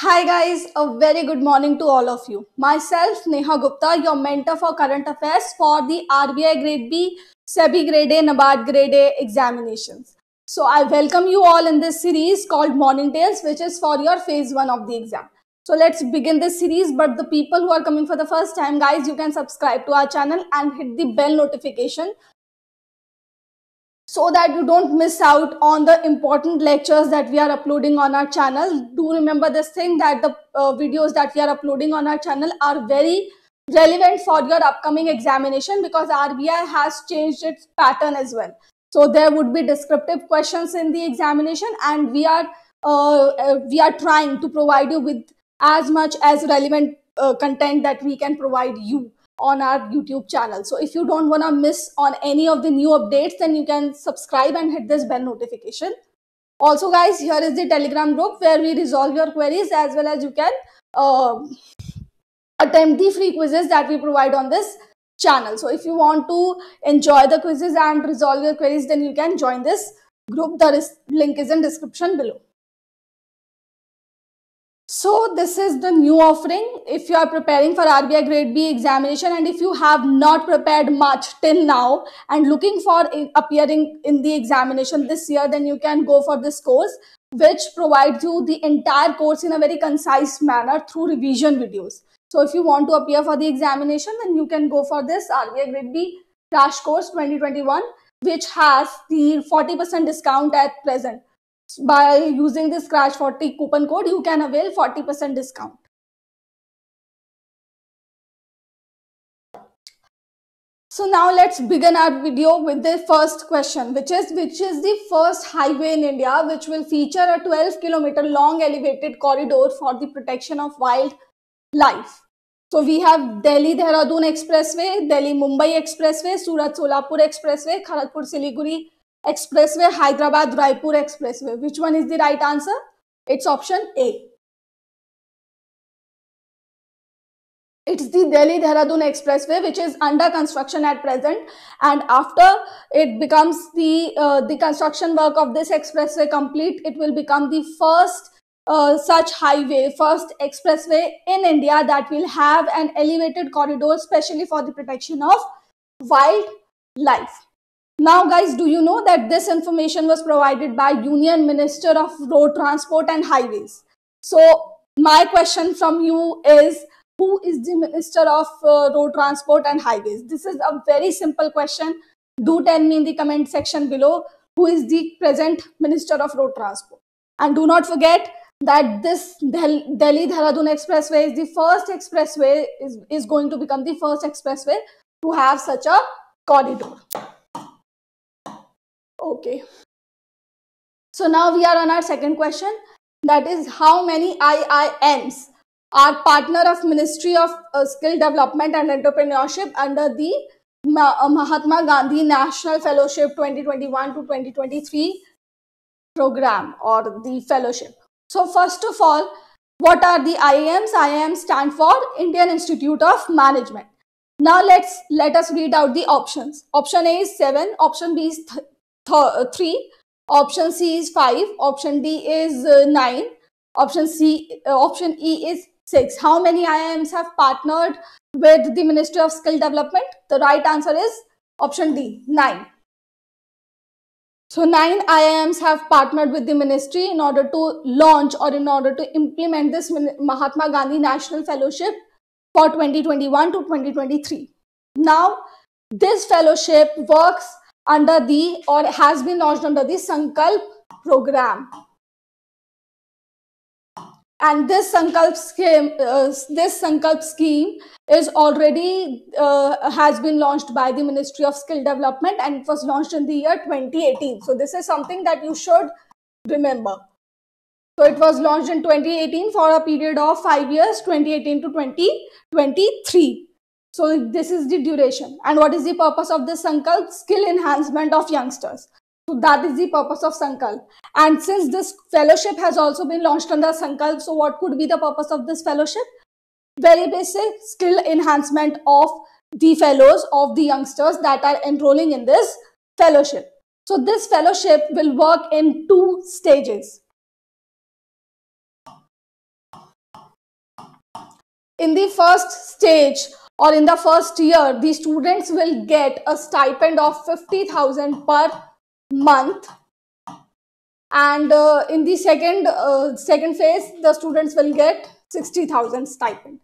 Hi guys, a very good morning to all of you. Myself Neha Gupta, your mentor for current affairs for the RBI Grade B, SEBI Grade A, NABARD Grade A examinations. So I welcome you all in this series called Morning Tales, which is for your phase one of the exam. So let's begin this series. But the people who are coming for the first time, guys, you can subscribe to our channel and hit the bell notification so that you don't miss out on the important lectures that we are uploading on our channel. Do remember this thing that the uh, videos that we are uploading on our channel are very relevant for your upcoming examination because RBI has changed its pattern as well. So there would be descriptive questions in the examination and we are uh, uh, we are trying to provide you with as much as relevant uh, content that we can provide you on our YouTube channel. So if you don't want to miss on any of the new updates, then you can subscribe and hit this bell notification. Also guys, here is the telegram group where we resolve your queries as well as you can uh, attempt the free quizzes that we provide on this channel. So if you want to enjoy the quizzes and resolve your queries, then you can join this group. The link is in description below. So this is the new offering if you are preparing for RBI grade B examination and if you have not prepared much till now and looking for appearing in the examination this year then you can go for this course which provides you the entire course in a very concise manner through revision videos. So if you want to appear for the examination then you can go for this RBI grade B crash course 2021 which has the 40% discount at present by using this crash 40 coupon code you can avail 40% discount. So now let's begin our video with the first question which is which is the first highway in india which will feature a 12 kilometer long elevated corridor for the protection of wildlife. So we have Delhi Dehradun Expressway, Delhi Mumbai Expressway, Surat Solapur Expressway, Kharagpur Siliguri Expressway, Hyderabad Raipur Expressway. Which one is the right answer? It's option A. It's the Delhi Dehradun Expressway which is under construction at present and after it becomes the uh, the construction work of this expressway complete it will become the first uh, such highway first expressway in India that will have an elevated corridor especially for the protection of wildlife. Now guys, do you know that this information was provided by Union Minister of Road Transport and Highways? So my question from you is, who is the Minister of uh, Road Transport and Highways? This is a very simple question. Do tell me in the comment section below who is the present Minister of Road Transport. And do not forget that this Delhi Dehradun Expressway is the first expressway, is, is going to become the first expressway to have such a corridor. Okay. So now we are on our second question. That is how many IIMs are partner of Ministry of uh, Skill Development and Entrepreneurship under the uh, Mahatma Gandhi National Fellowship 2021 to 2023 program or the fellowship. So first of all, what are the IIMs? IIMs stand for Indian Institute of Management. Now let's let us read out the options. Option A is 7, option B is uh, 3 option c is 5 option d is uh, 9 option c uh, option e is 6 how many iims have partnered with the ministry of skill development? The right answer is option d 9 so nine IIMs have partnered with the ministry in order to launch or in order to implement this Mahatma Gandhi National Fellowship for 2021 to 2023. Now, this fellowship works under the or has been launched under the Sankalp program. And this Sankalp scheme, uh, this Sankalp scheme is already uh, has been launched by the Ministry of Skill Development and it was launched in the year 2018. So this is something that you should remember. So it was launched in 2018 for a period of five years, 2018 to 2023. So this is the duration. And what is the purpose of this Sankalp? Skill enhancement of youngsters. So that is the purpose of Sankalp. And since this fellowship has also been launched under Sankalp, so what could be the purpose of this fellowship? Very basic skill enhancement of the fellows, of the youngsters that are enrolling in this fellowship. So this fellowship will work in two stages. in the first stage or in the first year, the students will get a stipend of 50,000 per month. And uh, in the second, uh, second phase, the students will get 60,000 stipend.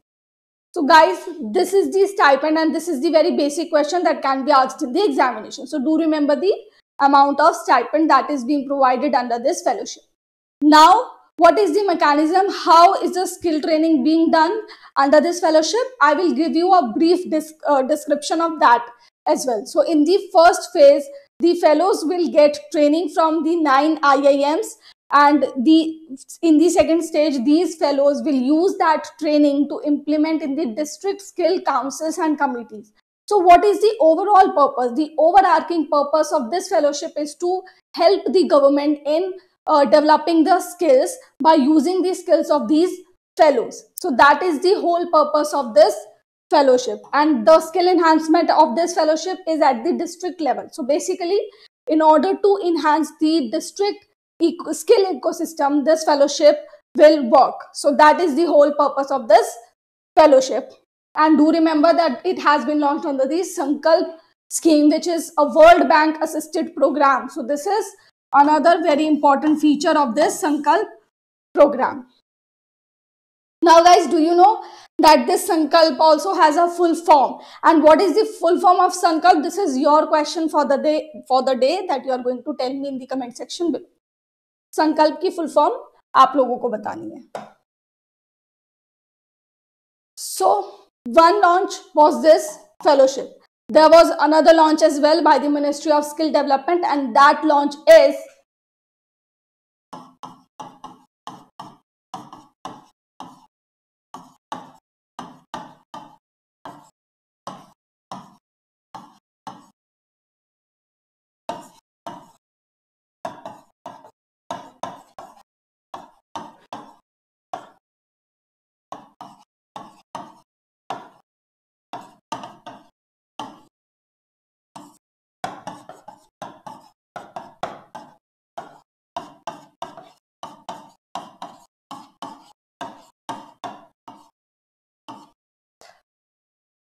So guys, this is the stipend and this is the very basic question that can be asked in the examination. So do remember the amount of stipend that is being provided under this fellowship. Now, what is the mechanism? How is the skill training being done under this fellowship? I will give you a brief uh, description of that as well. So in the first phase, the fellows will get training from the nine IIMs and the in the second stage, these fellows will use that training to implement in the district skill councils and committees. So what is the overall purpose? The overarching purpose of this fellowship is to help the government in uh, developing the skills by using the skills of these fellows. So that is the whole purpose of this fellowship. And the skill enhancement of this fellowship is at the district level. So basically, in order to enhance the district eco skill ecosystem, this fellowship will work. So that is the whole purpose of this fellowship. And do remember that it has been launched under the Sankalp scheme, which is a World Bank assisted program. So this is another very important feature of this Sankalp program. Now guys, do you know that this Sankalp also has a full form? And what is the full form of Sankalp? This is your question for the day for the day that you are going to tell me in the comment section below. Sankalp की full form आप लोगों को बतानी है. So one launch was this fellowship. There was another launch as well by the Ministry of Skill Development and that launch is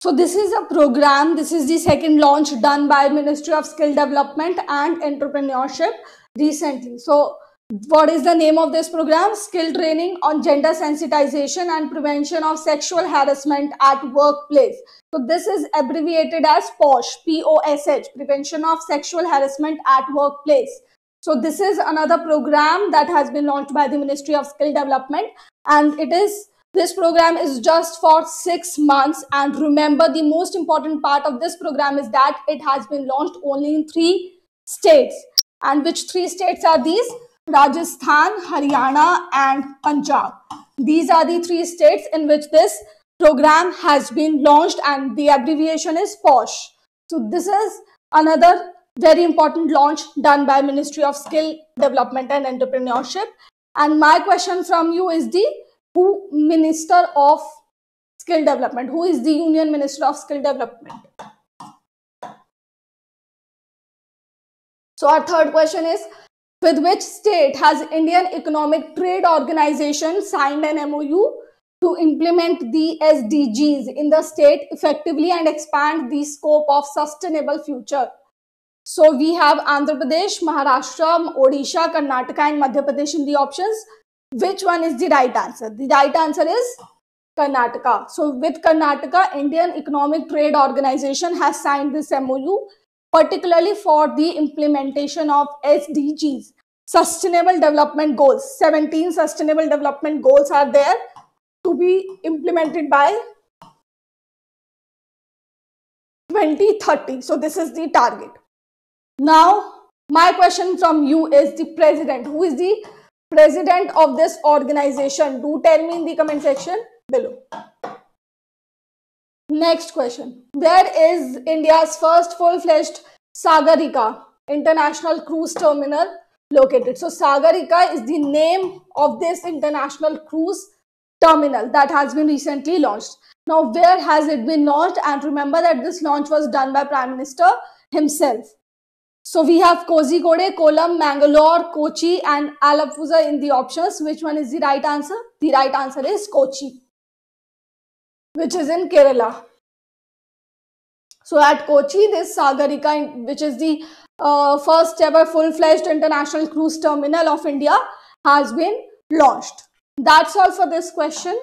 So this is a program. This is the second launch done by Ministry of Skill Development and Entrepreneurship recently. So what is the name of this program? Skill training on gender sensitization and prevention of sexual harassment at workplace. So this is abbreviated as POSH, P-O-S-H, prevention of sexual harassment at workplace. So this is another program that has been launched by the Ministry of Skill Development and it is this program is just for six months. And remember, the most important part of this program is that it has been launched only in three states. And which three states are these? Rajasthan, Haryana, and Punjab. These are the three states in which this program has been launched and the abbreviation is POSH. So this is another very important launch done by Ministry of Skill Development and Entrepreneurship. And my question from you is the who minister of skill development? Who is the union minister of skill development? So our third question is with which state has indian economic trade organization signed an mou to implement the sdgs in the state effectively and expand the scope of sustainable future? So we have andhra pradesh maharashtra odisha karnataka and madhya pradesh in the options which one is the right answer? The right answer is Karnataka. So with Karnataka, Indian Economic Trade Organization has signed this MOU particularly for the implementation of SDGs, Sustainable Development Goals. 17 Sustainable Development Goals are there to be implemented by 2030. So this is the target. Now, my question from you is the president. Who is the president of this organization? Do tell me in the comment section below. Next question. Where is India's first full-fledged Sagarika International Cruise Terminal located? So Sagarika is the name of this international cruise terminal that has been recently launched. Now, where has it been launched? And remember that this launch was done by Prime Minister himself. So we have Kozhikode, Kollam, Mangalore, Kochi and Alappuzha in the options. Which one is the right answer? The right answer is Kochi. which is in Kerala. So at Kochi, this Sagarika, which is the uh, first ever full-fledged international cruise terminal of India, has been launched. That's all for this question.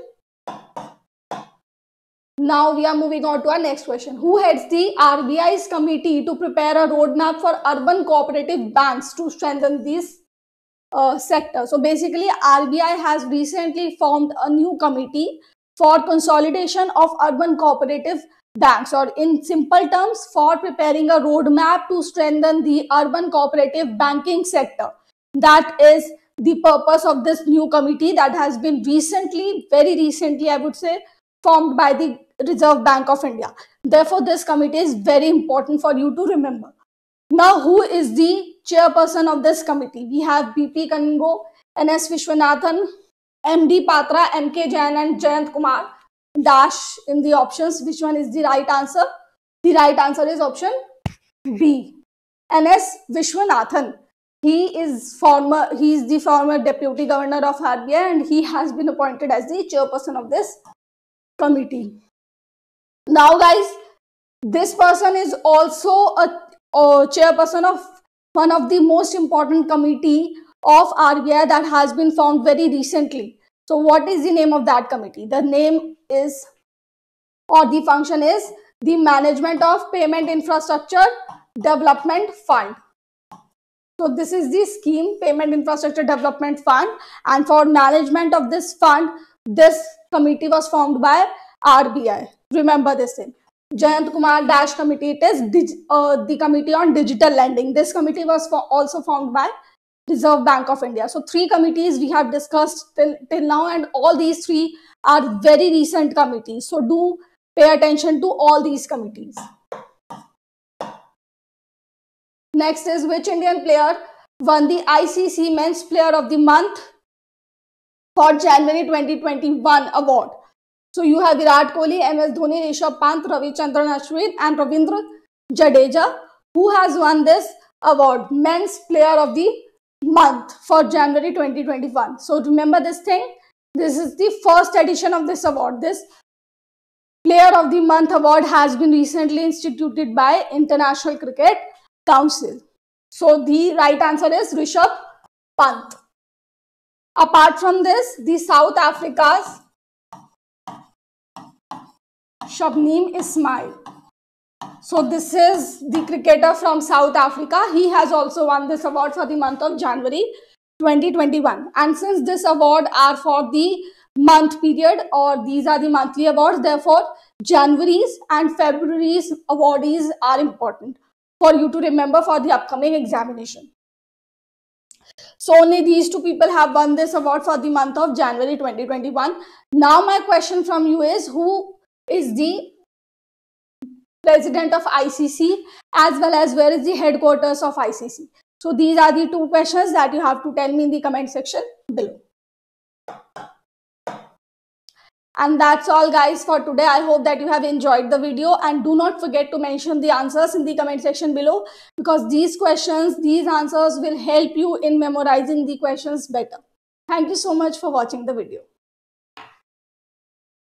Now we are moving on to our next question. Who heads the RBI's committee to prepare a roadmap for urban cooperative banks to strengthen this uh, sector? So basically RBI has recently formed a new committee for consolidation of urban cooperative banks or in simple terms for preparing a roadmap to strengthen the urban cooperative banking sector. That is the purpose of this new committee that has been recently, very recently, I would say, formed by the Reserve Bank of India. Therefore, this committee is very important for you to remember. Now, who is the chairperson of this committee? We have BP Kanungo, NS Vishwanathan, MD Patra, MK Jain and Jayant Kumar. Dash in the options. Which one is the right answer? The right answer is option B. NS Vishwanathan. He is former. He is the former deputy governor of RBI and he has been appointed as the chairperson of this committee. Now, guys, this person is also a, a chairperson of one of the most important committee of RBI that has been formed very recently. So what is the name of that committee? The name is or the function is the Management of Payment Infrastructure Development Fund. So this is the scheme Payment Infrastructure Development Fund and for management of this fund, this committee was formed by RBI. Remember this thing. Jayant Kumar Dash Committee, it is uh, the Committee on Digital Lending. This committee was for also formed by Reserve Bank of India. So three committees we have discussed till, till now and all these three are very recent committees. So do pay attention to all these committees. Next is which Indian player won the ICC Men's Player of the Month for January 2021 award. So you have Virat Kohli, MS Dhoni, Rishabh Pant, Ravichandran Ashwin and Ravindra Jadeja who has won this award Men's Player of the Month for January 2021. So remember this thing. This is the first edition of this award. This Player of the Month award has been recently instituted by International Cricket Council. So the right answer is Rishabh Pant. Apart from this, the South Africa's Shabnim Ismail. So this is the cricketer from South Africa. He has also won this award for the month of January 2021. And since this award are for the month period or these are the monthly awards, therefore January's and February's awardees are important for you to remember for the upcoming examination. So only these two people have won this award for the month of January 2021. Now my question from you is who is the president of ICC as well as where is the headquarters of ICC. So these are the two questions that you have to tell me in the comment section below. And that's all guys for today. I hope that you have enjoyed the video and do not forget to mention the answers in the comment section below because these questions, these answers will help you in memorizing the questions better. Thank you so much for watching the video.